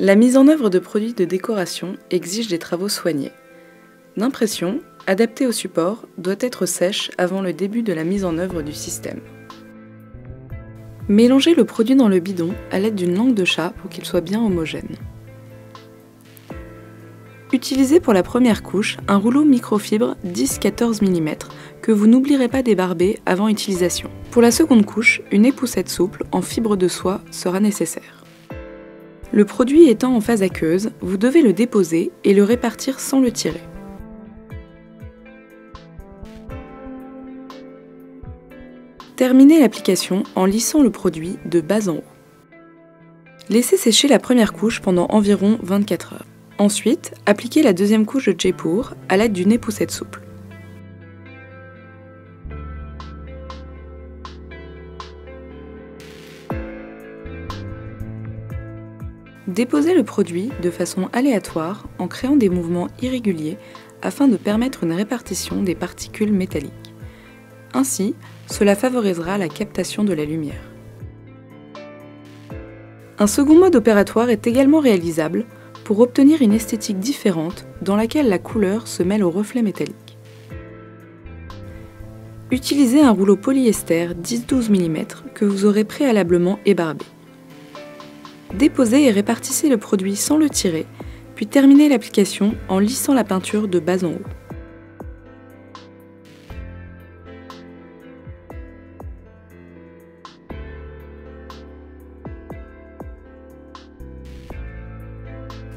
La mise en œuvre de produits de décoration exige des travaux soignés. L'impression, adaptée au support, doit être sèche avant le début de la mise en œuvre du système. Mélangez le produit dans le bidon à l'aide d'une langue de chat pour qu'il soit bien homogène. Utilisez pour la première couche un rouleau microfibre 10-14 mm que vous n'oublierez pas d'ébarber avant utilisation. Pour la seconde couche, une époussette souple en fibre de soie sera nécessaire. Le produit étant en phase aqueuse, vous devez le déposer et le répartir sans le tirer. Terminez l'application en lissant le produit de bas en haut. Laissez sécher la première couche pendant environ 24 heures. Ensuite, appliquez la deuxième couche de Jaipur à l'aide d'une époussette souple. Déposez le produit de façon aléatoire en créant des mouvements irréguliers afin de permettre une répartition des particules métalliques. Ainsi, cela favorisera la captation de la lumière. Un second mode opératoire est également réalisable pour obtenir une esthétique différente dans laquelle la couleur se mêle au reflet métallique. Utilisez un rouleau polyester 10-12 mm que vous aurez préalablement ébarbé. Déposez et répartissez le produit sans le tirer, puis terminez l'application en lissant la peinture de bas en haut.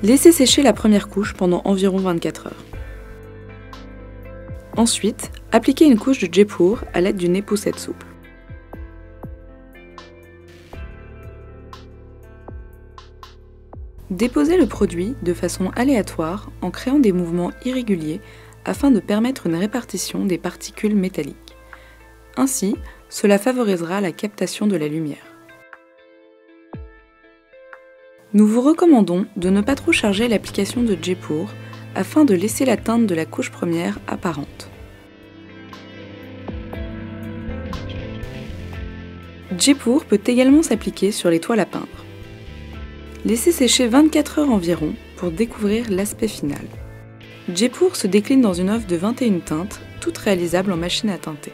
Laissez sécher la première couche pendant environ 24 heures. Ensuite, appliquez une couche de Jaipur à l'aide d'une époussette souple. Déposez le produit de façon aléatoire en créant des mouvements irréguliers afin de permettre une répartition des particules métalliques. Ainsi, cela favorisera la captation de la lumière. Nous vous recommandons de ne pas trop charger l'application de Jaipur afin de laisser la teinte de la couche première apparente. Jaipur peut également s'appliquer sur les toiles à peindre. Laissez sécher 24 heures environ pour découvrir l'aspect final. Jaipur se décline dans une œuvre de 21 teintes, toutes réalisables en machine à teinter.